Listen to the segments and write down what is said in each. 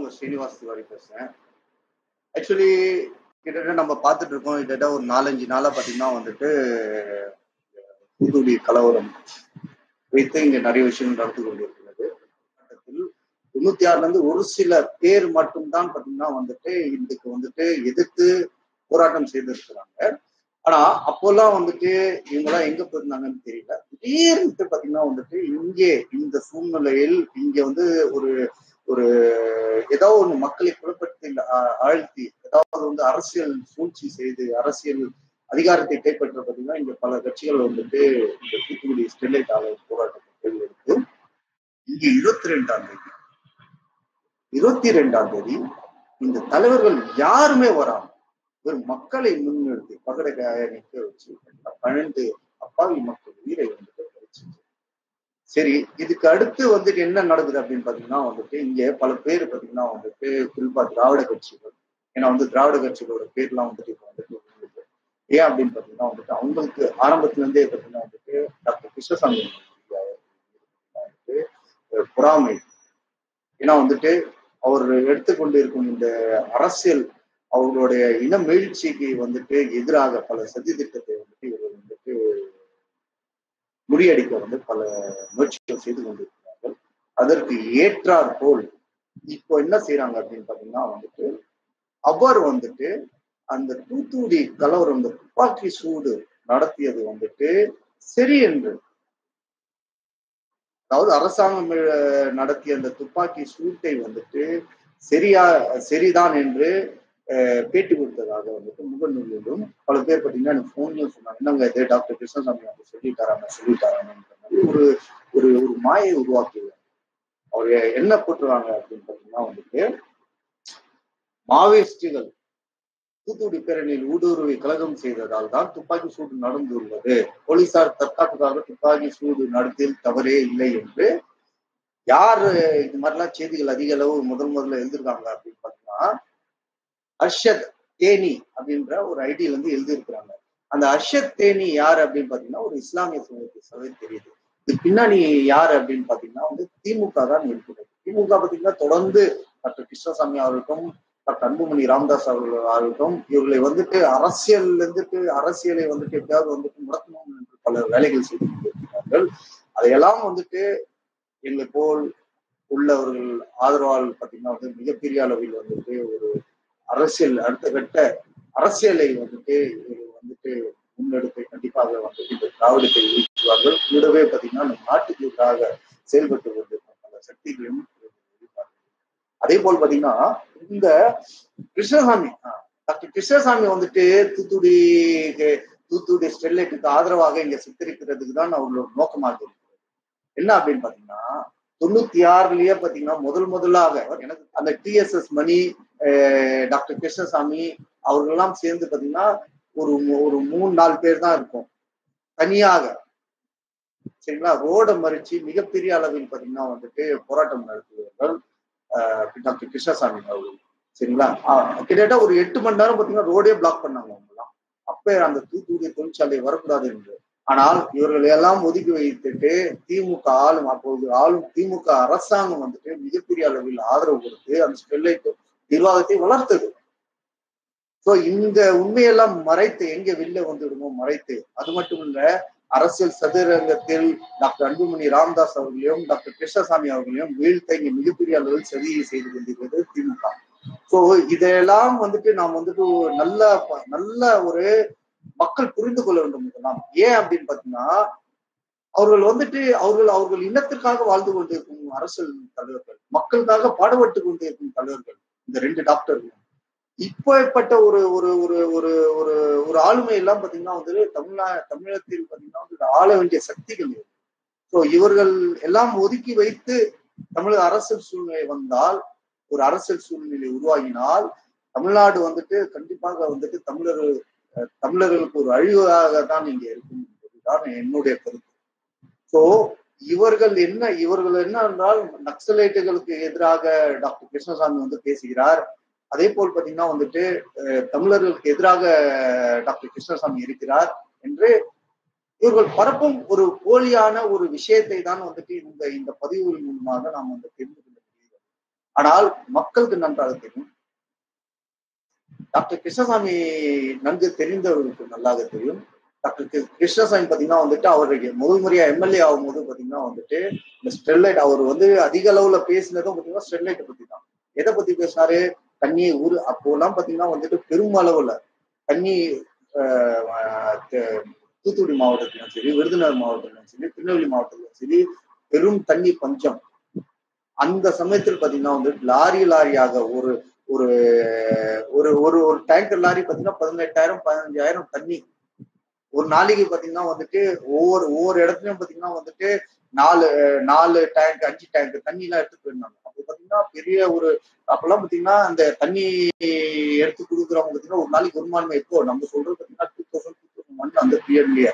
உங்க ஸ்ரீனிவாஸ் திவாரி பேசுறேன். ஆக்சுவலி கிட்டத்தட்ட நம்ம பார்த்துட்டு இருக்கோம் கிட்டத்தட்ட ஒரு நாலஞ்சு நாளா பாத்தீங்கன்னா வந்துட்டு தூத்துக்குடி கலவரம் வைத்து இங்க நிறைய விஷயங்கள் நடந்து கொண்டிருக்கிறது. கட்டத்தில் தொண்ணூத்தி ஆறுல இருந்து ஒரு சில பேர் மட்டும்தான் பாத்தீங்கன்னா வந்துட்டு இதுக்கு வந்துட்டு எதிர்த்து போராட்டம் செய்திருக்கிறாங்க. ஆனா அப்போல்லாம் வந்துட்டு இவங்கெல்லாம் எங்க போயிருந்தாங்கன்னு தெரியல. திடீர்னு பாத்தீங்கன்னா வந்துட்டு இங்கே இந்த சூழ்நிலையில் இங்க வந்து ஒரு ஒரு ஏதாவது ஒண்ணு மக்களை குழப்பத்தில் ஆழ்த்தி ஏதாவது வந்து அரசியல் சூழ்ச்சி செய்து அரசியல் அதிகாரத்தை கைப்பற்ற பார்த்தீங்கன்னா இங்க பல கட்சிகள் வந்துட்டு இந்த தூத்துக்குடி ஸ்டெர்லைட் ஆலை போராட்டத்தை எடுத்து இங்க இருபத்தி ரெண்டாம் தேதி இருபத்தி ரெண்டாம் தேதி இந்த தலைவர்கள் யாருமே வராம ஒரு மக்களை முன்னிறுத்தி பகடை நிற்க வச்சு பன்னெண்டு அப்பாவி மக்கள் உயிரை வந்துட்டு பறிச்சு சரி இதுக்கு அடுத்து வந்துட்டு என்ன நடக்குது அப்படின்னு பாத்தீங்கன்னா வந்துட்டு இங்க பல பேர் பாத்தீங்கன்னா வந்துட்டு குறிப்பா திராவிட கட்சிகள் ஏன்னா வந்து திராவிட கட்சிகளோட பேர்லாம் வந்துட்டு இப்ப வந்துட்டு ஏன் அப்படின்னு பாத்தீங்கன்னா வந்துட்டு அவங்களுக்கு ஆரம்பத்துல இருந்தே பாத்தீங்கன்னா வந்துட்டு டாக்டர் கிருஷ்ணசாமி வந்துட்டு பொறாமை. ஏன்னா வந்துட்டு அவர் எடுத்துக்கொண்டு இருக்கும் இந்த அரசியல் அவர்களுடைய இன மீழ்ச்சிக்கு வந்துட்டு எதிராக பல சதி திட்டத்தை வந்துட்டு இவர் வந்துட்டு முறியடிக்க வந்து பல முயற்சிகள் செய்து கொண்டிருக்கிறார்கள். அதற்கு ஏற்றார் போல் இப்போ என்ன செய்யறாங்க அப்படின்னு பாத்தீங்கன்னா வந்துட்டு அவர் வந்துட்டு அந்த தூத்துடி கலவரம் இந்த துப்பாக்கி சூடு நடத்தியது வந்துட்டு சரி என்று. அதாவது அரசாங்கம் நடத்திய அந்த துப்பாக்கி சூட்டை வந்துட்டு சரியா சரிதான் என்று பேட்டி கொடுத்ததாக வந்துட்டு முகநூலிலும் பல பேர் பார்த்தீங்கன்னா எனக்கு ஃபோன்லயும் சொன்னாங்க. என்னங்க இது? டாக்டர் கிருஷ்ணசாமி அவங்க சொல்லிட்டாராங்க சொல்லிட்டாராங்கன்ற மாதிரி ஒரு ஒரு ஒரு மாயை உருவாக்கி அவர் என்ன போட்டுருவாங்க அப்படின்னு பார்த்தீங்கன்னா வந்துட்டு மாவேஸ்டிகள் தூத்துக்குடி பேரணியில் ஊடுருவி கலகம் செய்ததால் தான் துப்பாக்கி சூடு நடந்துள்ளது. போலீசார் தற்காப்புக்காக துப்பாக்கி சூடு நடத்தில் தவறே இல்லை என்று யார் இது மாதிரிலாம் செய்திகள் அதிக அளவு முதல் முதல்ல எழுதிருக்காங்க அப்படின்னு பார்த்தீங்கன்னா அர்ஷத் தேனி அப்படின்ற ஒரு ஐடியில் வந்து எழுதியிருக்கிறாங்க. அந்த அர்ஷத் தேனி யார் அப்படின்னு பாத்தீங்கன்னா ஒரு இஸ்லாமிய சமூகத்தை தெரியுது. இது பின்னாடி யார் அப்படின்னு பாத்தீங்கன்னா வந்து திமுக தான் இருக்கிறது திமுக பாத்தீங்கன்னா தொடர்ந்து டாக்டர் கிருஷ்ணசாமி அவர்களுக்கும் டாக்டர் அன்புமணி ராமதாஸ் அவர்கள் ஆகட்டும் இவர்களை வந்துட்டு அரசியல் இருந்துட்டு அரசியலை வந்துட்டு எப்படியாவது வந்துட்டு முடக்கணும் என்று பல வேலைகள் செய்து கொண்டிருக்கிறார்கள். அதையெல்லாம் வந்துட்டு எங்களை போல் உள்ளவர்கள் ஆதரவால் பாத்தீங்கன்னா வந்து மிகப்பெரிய அளவில் வந்துட்டு ஒரு அரசியல் அடுத்த கட்ட அரசியலை வந்துட்டு வந்துட்டு முன்னெடுப்பை கண்டிப்பாக வந்துட்டு இந்த திராவிடத்தை வீழ்த்துவார்கள். கூடவே பாத்தீங்கன்னா நம் நாட்டுக்கு எதிராக செயல்பட்டு கொண்டிருக்கும் பல சக்திகளையும் அதே போல் பாத்தீங்கன்னா இந்த கிருஷ்ணசாமி டாக்டர் கிருஷ்ணசாமி வந்துட்டு தூத்துக்குடி தூத்துக்குடி ஸ்டெர்லைட்டுக்கு ஆதரவாக இங்க சித்தரிக்கிறதுக்கு தான் அவர்களோட நோக்கமாக இருக்கு என்ன அப்படின்னு பாத்தீங்கன்னா தொண்ணூத்தி ஆறுலயே பாத்தீங்கன்னா முதல் முதலாக எனக்கு அந்த டிஎஸ்எஸ் மணி டாக்டர் கிருஷ்ணசாமி அவர்களெல்லாம் சேர்ந்து பாத்தீங்கன்னா ஒரு ஒரு மூணு நாலு பேர் தான் இருக்கும். தனியாக. சரிங்களா? ரோட மறிச்சு மிகப்பெரிய அளவில் பாத்தீங்கன்னா வந்துட்டு போராட்டம் நடத்துவர்கள் டாக்டர் கிருஷ்ணசாமி அவர்கள். சரிங்களா? ஆஹ், கிட்டத்தட்ட ஒரு எட்டு மணி நேரம் பாத்தீங்கன்னா ரோடே பிளாக் பண்ணாங்க அவங்கலாம் அப்ப அந்த தூத்துக்குடி தொழிற்சாலை வரக்கூடாது என்று ஆனால் இவர்களை எல்லாம் ஒதுக்கி வைத்துட்டு திமுக ஆளும் அப்போது ஆளும் திமுக அரசாங்கம் வந்துட்டு மிகப்பெரிய அளவில் ஆதரவு கொடுத்து அந்த ஸ்டெர்லைட் நிர்வாகத்தை வளர்த்தது. சோ இந்த உண்மையெல்லாம் மறைத்து எங்க வெளில வந்துடுமோ மறைத்து. அது மட்டும் இல்ல அரசியல் சதுரங்கத்தில் டாக்டர் அன்புமணி ராமதாஸ் அவர்களையும் டாக்டர் கிருஷ்ணசாமி அவர்களையும் வீழ்த்த இங்க மிகப்பெரிய அளவில் சதியை செய்து கொண்டிருக்கிறது திமுக. சோ இதெல்லாம் வந்துட்டு நாம் வந்துட்டு நல்ல நல்ல ஒரு மக்கள் புரிந்து கொள்ள வேண்டும் இதெல்லாம். ஏன் அப்படின்னு பாத்தீங்கன்னா அவர்கள் வந்துட்டு அவர்கள் அவர்கள் இனத்திற்காக வாழ்ந்து கொண்டிருக்கும் அரசியல் தலைவர்கள் மக்களுக்காக பாடுபட்டு கொண்டிருக்கும் தலைவர்கள் இந்த ரெண்டு டாக்டர்கள் இப்பேற்பட்ட ஒரு ஒரு ஒரு ஒரு ஒரு ஒரு ஆளுமை எல்லாம் பாத்தீங்கன்னா வந்து தமிழ்நா தமிழகத்தில் பாத்தீங்கன்னா வந்து ஆள வேண்டிய சக்திகள் இருக்கு. ஸோ இவர்கள் எல்லாம் ஒதுக்கி வைத்து தமிழக அரசியல் சூழ்நிலை வந்தால் ஒரு அரசியல் சூழ்நிலை உருவாகினால் தமிழ்நாடு வந்துட்டு கண்டிப்பாக வந்துட்டு தமிழர் தமிழர்களுக்கு ஒரு அழிவாக தான் இங்க இருக்கும் என்பதுதான் என்னுடைய கருத்து. சோ இவர்கள் என்ன இவர்கள் என்ன என்றால் நக்சலைட்டுகளுக்கு எதிராக டாக்டர் கிருஷ்ணசாமி வந்து பேசுகிறார். அதே போல் பாத்தீங்கன்னா வந்துட்டு அஹ், தமிழர்களுக்கு எதிராக டாக்டர் கிருஷ்ணசாமி இருக்கிறார் என்று இவர்கள் பரப்பும் ஒரு போலியான ஒரு விஷயத்தை தான் வந்துட்டு இந்த இந்த பதிவுகள் மூலமாக நாம் வந்து தெரிந்து கொள்ள முடியும் ஆனால் மக்களுக்கு நன்றாக தெரியும். டாக்டர் கிருஷ்ணசாமி நன்கு தெரிந்தவர்களுக்கு நல்லாக தெரியும். டாக்டர் கிருஷ்ணசாமி பாத்தீங்கன்னா வந்துட்டு அவருக்கு முதல் முறையா எம்எல்ஏ ஆகும்போது பாத்தீங்கன்னா வந்துட்டு இந்த ஸ்டெர்லைட் அவர் வந்து அதிக அளவுல பேசினதும் பாத்தீங்கன்னா ஸ்டெர்லைட்டை பத்தி தான் எதை பத்தி பேசினாரு? தண்ணி ஊர் அப்போலாம் பாத்தீங்கன்னா வந்துட்டு பெருமளவுல தண்ணி தூத்துக்குடி மாவட்டத்திலும் சரி விருதுநகர் மாவட்டத்திலும் சரி திருநெல்வேலி மாவட்டத்திலும் சரி பெரும் தண்ணி பஞ்சம். அந்த சமயத்தில் பாத்தீங்கன்னா வந்து லாரி லாரியாக ஒரு ஒரு ஒரு ஒரு ஒரு டேங்கர் லாரி பாத்தீங்கன்னா பதினெட்டாயிரம் பதினஞ்சாயிரம் தண்ணி. ஒரு நாளைக்கு பாத்தீங்கன்னா வந்துட்டு ஒவ்வொரு ஒவ்வொரு இடத்துலயும் பாத்தீங்கன்னா வந்துட்டு நாலு நாலு டேங்க் அஞ்சு டேங்க் தண்ணி எல்லாம் எடுத்து போயிருந்தாங்க அப்போ பாத்தீங்கன்னா பெரிய ஒரு அப்பெல்லாம் பாத்தீங்கன்னா அந்த தண்ணி எடுத்து கொடுக்குறவங்க பாத்தீங்கன்னா ஒரு நாளைக்கு வருமானம் எப்போ நம்ம சொல்றது பாத்தீங்கன்னா two thousand two thousand one அந்த பீரியட்லயே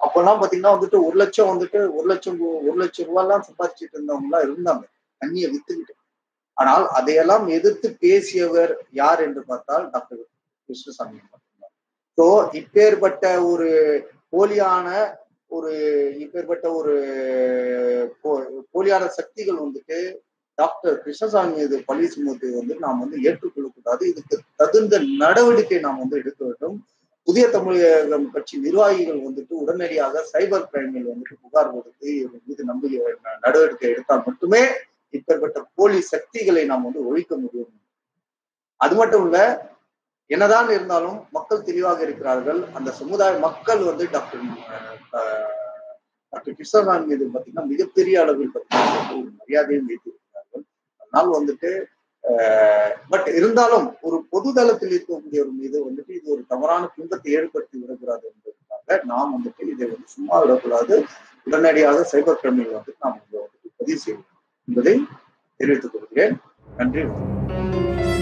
அப்பெல்லாம் பாத்தீங்கன்னா வந்துட்டு ஒரு லட்சம் வந்துட்டு ஒரு லட்சம் ஒரு லட்சம் ரூபாய் எல்லாம் சம்பாதிச்சுட்டு இருந்தவங்க எல்லாம் இருந்தாங்க. தண்ணியை வித்துக்கிட்டு. ஆனால் அதையெல்லாம் எதிர்த்து பேசியவர் யார் என்று பார்த்தால் டாக்டர் கிருஷ்ணசாமி மட்டும்தான். ஸோ இப்பேற்பட்ட ஒரு போலியான ஒரு இப்பேற்பட்ட ஒரு போலியான சக்திகள் வந்துட்டு டாக்டர் கிருஷ்ணசாமி மீது பள்ளி சுமத்தை வந்து நாம் வந்து ஏற்றுக்கொள்ளக்கூடாது. இதுக்கு தகுந்த நடவடிக்கை நாம் வந்து எடுக்க வேண்டும். புதிய தமிழகம் கட்சி நிர்வாகிகள் வந்துட்டு உடனடியாக சைபர் கிரைமில் வந்துட்டு புகார் கொடுத்து இவர் மீது நம்பிக்கை நடவடிக்கை எடுத்தால் மட்டுமே இப்பேற்பட்ட போலி சக்திகளை நாம் வந்து ஒழிக்க முடியும். அது மட்டும் இல்ல என்னதான் இருந்தாலும் மக்கள் தெளிவாக இருக்கிறார்கள். அந்த சமுதாய மக்கள் வந்து டாக்டர் டாக்டர் கிருஷ்ணசாமி மீது பார்த்தீங்கன்னா மிகப்பெரிய அளவில் பார்த்தீங்கன்னா மரியாதையும் வைத்திருக்கிறார்கள். அதனால் வந்துட்டு பட் இருந்தாலும் ஒரு பொது தளத்தில் இருக்கக்கூடியவர் மீது வந்துட்டு இது ஒரு தவறான துன்பத்தை ஏற்படுத்தி விடக்கூடாது என்பதற்காக நாம் வந்துட்டு இதை வந்து சும்மா விடக்கூடாது. உடனடியாக சைபர் கிரைமில் வந்துட்டு நாம் இதை வந்துட்டு பதிவு செய்வோம் என்பதை தெரிவித்துக் கொள்கிறேன். நன்றி வணக்கம்.